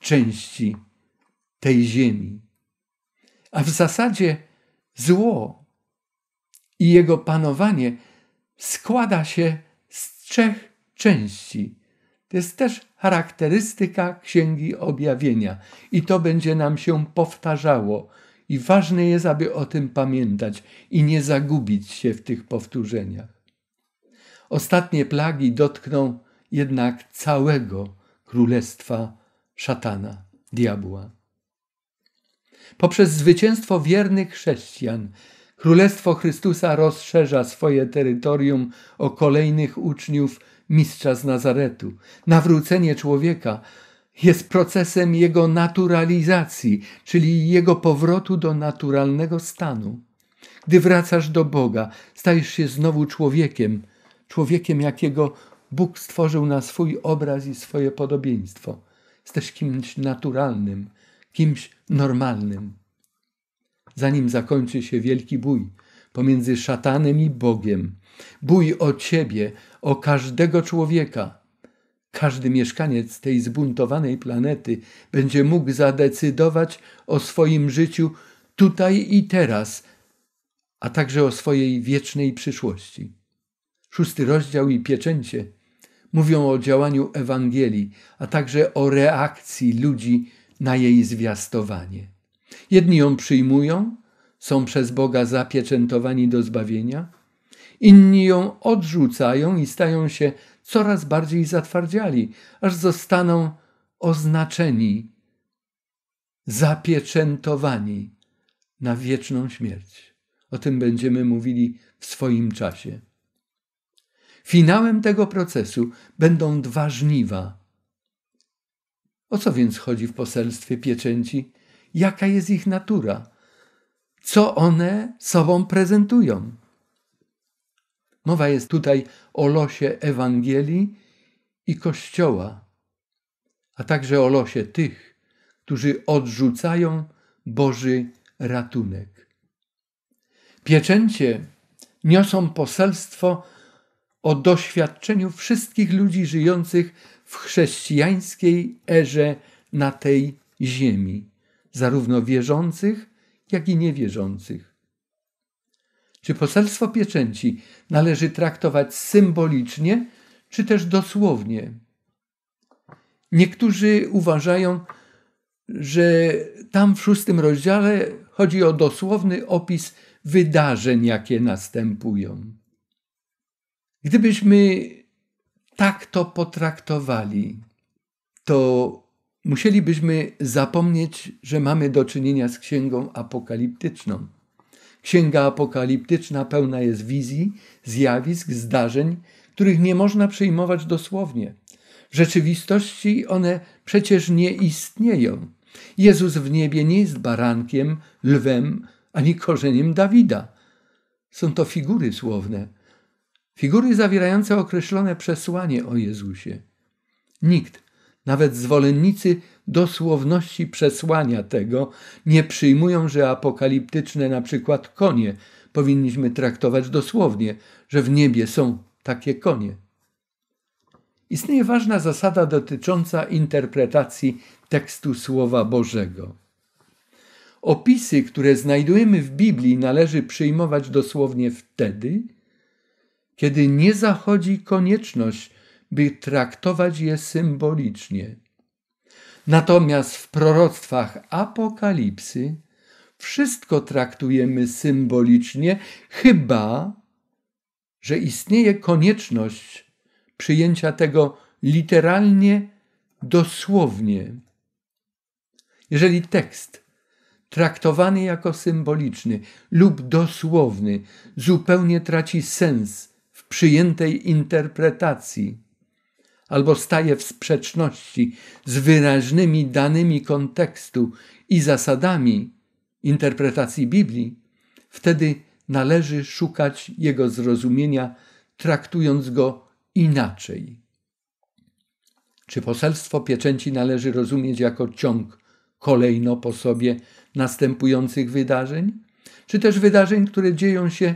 części tej ziemi. A w zasadzie zło i jego panowanie składa się z trzech części. To jest też charakterystyka Księgi Objawienia i to będzie nam się powtarzało. I ważne jest, aby o tym pamiętać i nie zagubić się w tych powtórzeniach. Ostatnie plagi dotkną jednak całego królestwa szatana, diabła. Poprzez zwycięstwo wiernych chrześcijan Królestwo Chrystusa rozszerza swoje terytorium o kolejnych uczniów mistrza z Nazaretu. Nawrócenie człowieka jest procesem jego naturalizacji, czyli jego powrotu do naturalnego stanu. Gdy wracasz do Boga, stajesz się znowu człowiekiem, człowiekiem, jakiego Bóg stworzył na swój obraz i swoje podobieństwo. Jesteś kimś naturalnym, kimś normalnym. Zanim zakończy się wielki bój pomiędzy szatanem i Bogiem, bój o ciebie, o każdego człowieka, każdy mieszkaniec tej zbuntowanej planety będzie mógł zadecydować o swoim życiu tutaj i teraz, a także o swojej wiecznej przyszłości. Szósty rozdział i pieczęcie mówią o działaniu Ewangelii, a także o reakcji ludzi na jej zwiastowanie. Jedni ją przyjmują, są przez Boga zapieczętowani do zbawienia, inni ją odrzucają i stają się coraz bardziej zatwardziali, aż zostaną oznaczeni, zapieczętowani na wieczną śmierć. O tym będziemy mówili w swoim czasie. Finałem tego procesu będą dwa żniwa. O co więc chodzi w poselstwie pieczęci? Jaka jest ich natura? Co one sobą prezentują? Mowa jest tutaj o losie Ewangelii i Kościoła, a także o losie tych, którzy odrzucają Boży ratunek. Pieczęcie niosą poselstwo o doświadczeniu wszystkich ludzi żyjących w chrześcijańskiej erze na tej ziemi, zarówno wierzących, jak i niewierzących. Czy poselstwo pieczęci należy traktować symbolicznie, czy też dosłownie? Niektórzy uważają, że tam w szóstym rozdziale chodzi o dosłowny opis wydarzeń, jakie następują. Gdybyśmy tak to potraktowali, to musielibyśmy zapomnieć, że mamy do czynienia z księgą apokaliptyczną. Księga apokaliptyczna pełna jest wizji, zjawisk, zdarzeń, których nie można przyjmować dosłownie. W rzeczywistości one przecież nie istnieją. Jezus w niebie nie jest barankiem, lwem ani korzeniem Dawida. Są to figury słowne, figury zawierające określone przesłanie o Jezusie. Nikt, nawet zwolennicy dosłowności przesłania tego, nie przyjmują, że apokaliptyczne na przykład konie powinniśmy traktować dosłownie, że w niebie są takie konie. Istnieje ważna zasada dotycząca interpretacji tekstu Słowa Bożego. Opisy, które znajdujemy w Biblii, należy przyjmować dosłownie wtedy, kiedy nie zachodzi konieczność, by traktować je symbolicznie. Natomiast w proroctwach Apokalipsy wszystko traktujemy symbolicznie, chyba że istnieje konieczność przyjęcia tego literalnie, dosłownie. Jeżeli tekst traktowany jako symboliczny lub dosłowny zupełnie traci sens przyjętej interpretacji, albo staje w sprzeczności z wyraźnymi danymi kontekstu i zasadami interpretacji Biblii, wtedy należy szukać jego zrozumienia, traktując go inaczej. Czy poselstwo pieczęci należy rozumieć jako ciąg kolejno po sobie następujących wydarzeń, czy też wydarzeń, które dzieją się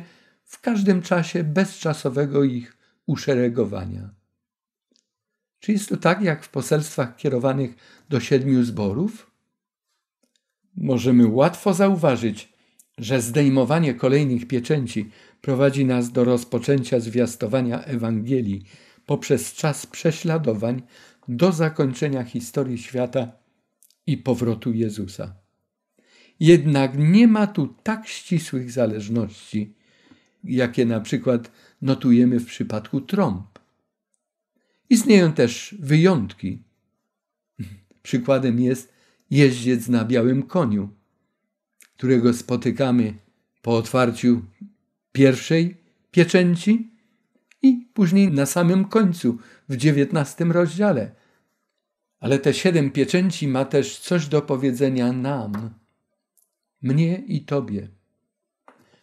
w każdym czasie bez czasowego ich uszeregowania? Czy jest to tak jak w poselstwach kierowanych do siedmiu zborów? Możemy łatwo zauważyć, że zdejmowanie kolejnych pieczęci prowadzi nas do rozpoczęcia zwiastowania Ewangelii poprzez czas prześladowań do zakończenia historii świata i powrotu Jezusa. Jednak nie ma tu tak ścisłych zależności, jakie na przykład notujemy w przypadku trąb. Istnieją też wyjątki. Przykładem jest jeździec na białym koniu, którego spotykamy po otwarciu pierwszej pieczęci i później na samym końcu, w dziewiętnastym rozdziale. Ale te siedem pieczęci ma też coś do powiedzenia nam, mnie i Tobie.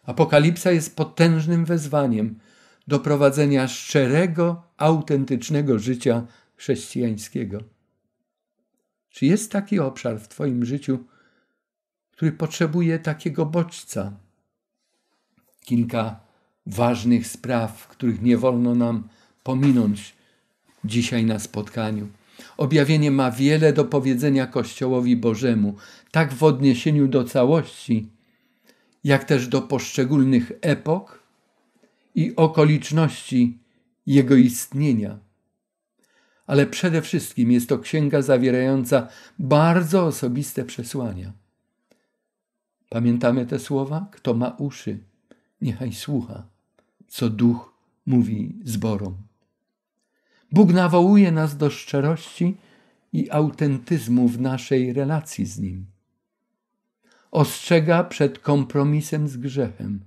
Apokalipsa jest potężnym wezwaniem do prowadzenia szczerego, autentycznego życia chrześcijańskiego. Czy jest taki obszar w Twoim życiu, który potrzebuje takiego bodźca? Kilka ważnych spraw, których nie wolno nam pominąć dzisiaj na spotkaniu. Objawienie ma wiele do powiedzenia Kościołowi Bożemu, tak w odniesieniu do całości, jak też do poszczególnych epok i okoliczności jego istnienia. Ale przede wszystkim jest to księga zawierająca bardzo osobiste przesłania. Pamiętamy te słowa? Kto ma uszy, niechaj słucha, co duch mówi zborom. Bóg nawołuje nas do szczerości i autentyzmu w naszej relacji z Nim. Ostrzega przed kompromisem z grzechem,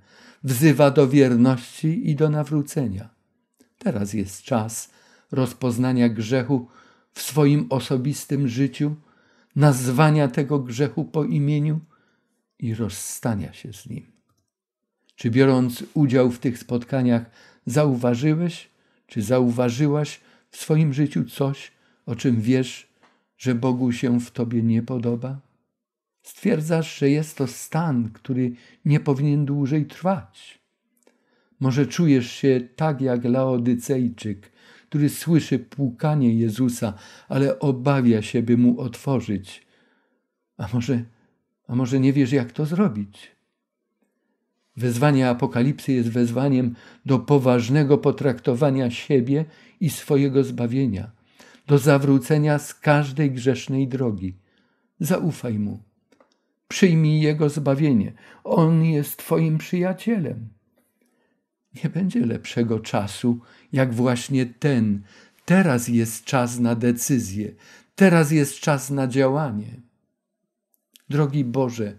wzywa do wierności i do nawrócenia. Teraz jest czas rozpoznania grzechu w swoim osobistym życiu, nazwania tego grzechu po imieniu i rozstania się z nim. Czy biorąc udział w tych spotkaniach, zauważyłeś, czy zauważyłaś w swoim życiu coś, o czym wiesz, że Bogu się w tobie nie podoba? Stwierdzasz, że jest to stan, który nie powinien dłużej trwać. Może czujesz się tak jak Laodycejczyk, który słyszy płukanie Jezusa, ale obawia się, by mu otworzyć. A może, a może nie wiesz, jak to zrobić? Wezwanie Apokalipsy jest wezwaniem do poważnego potraktowania siebie i swojego zbawienia, do zawrócenia z każdej grzesznej drogi. Zaufaj mu. Przyjmij jego zbawienie. On jest Twoim przyjacielem. Nie będzie lepszego czasu, jak właśnie ten. Teraz jest czas na decyzję, teraz jest czas na działanie. Drogi Boże,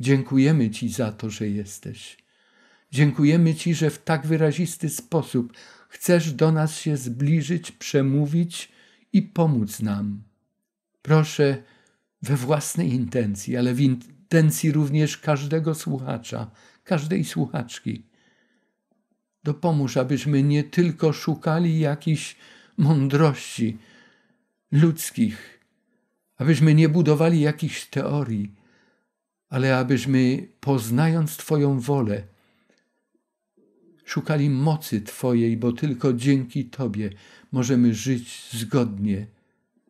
Dziękujemy Ci za to, że jesteś. Dziękujemy Ci, że w tak wyrazisty sposób chcesz do nas się zbliżyć, przemówić i pomóc nam. Proszę we własnej intencji, ale w intencji również każdego słuchacza, każdej słuchaczki. Dopomóż, abyśmy nie tylko szukali jakichś mądrości ludzkich, abyśmy nie budowali jakichś teorii, ale abyśmy, poznając Twoją wolę, szukali mocy Twojej, bo tylko dzięki Tobie możemy żyć zgodnie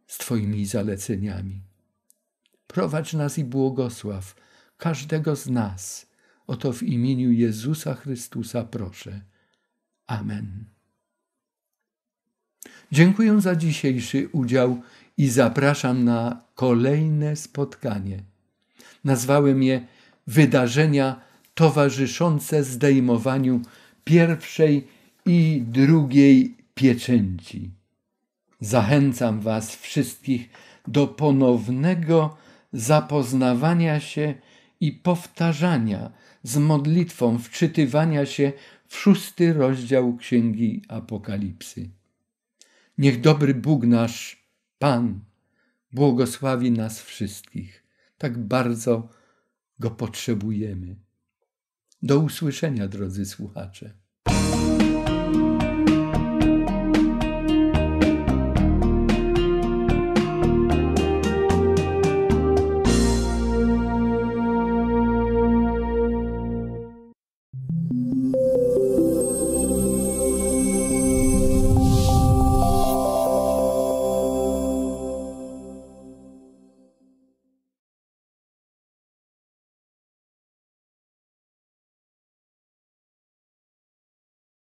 z Twoimi zaleceniami. Prowadź nas i błogosław każdego z nas. Oto w imieniu Jezusa Chrystusa proszę. Amen. Dziękuję za dzisiejszy udział i zapraszam na kolejne spotkanie nazwałem je wydarzenia towarzyszące zdejmowaniu pierwszej i drugiej pieczęci. Zachęcam Was wszystkich do ponownego zapoznawania się i powtarzania z modlitwą wczytywania się w szósty rozdział Księgi Apokalipsy. Niech dobry Bóg nasz, Pan, błogosławi nas wszystkich tak bardzo go potrzebujemy. Do usłyszenia, drodzy słuchacze.